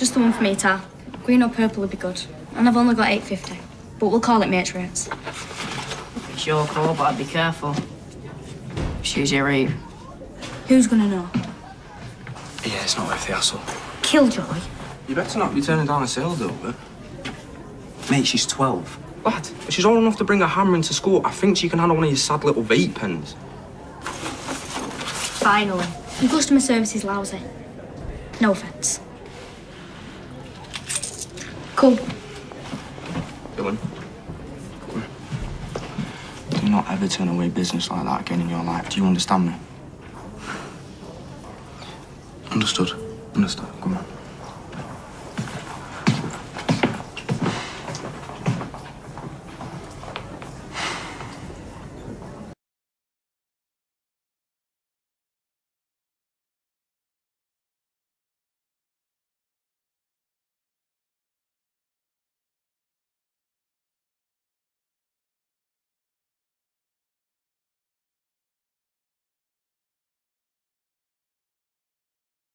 Just the one for me, Tar. Green or purple would be good. And I've only got 850. But we'll call it mates rates. It's your call, but I'd be careful. She's your Eve. Who's gonna know? Yeah, it's not worth the hassle. Killjoy. You better not be turning down a sales over. Eh? Mate, she's 12. Lad, if she's old enough to bring a hammer into school, I think she can handle one of your sad little vape pens. Finally. Your customer service is lousy. No offence. Cool. Dylan. Come on. Do not ever turn away business like that again in your life. Do you understand me? Understood. Understood. Come on.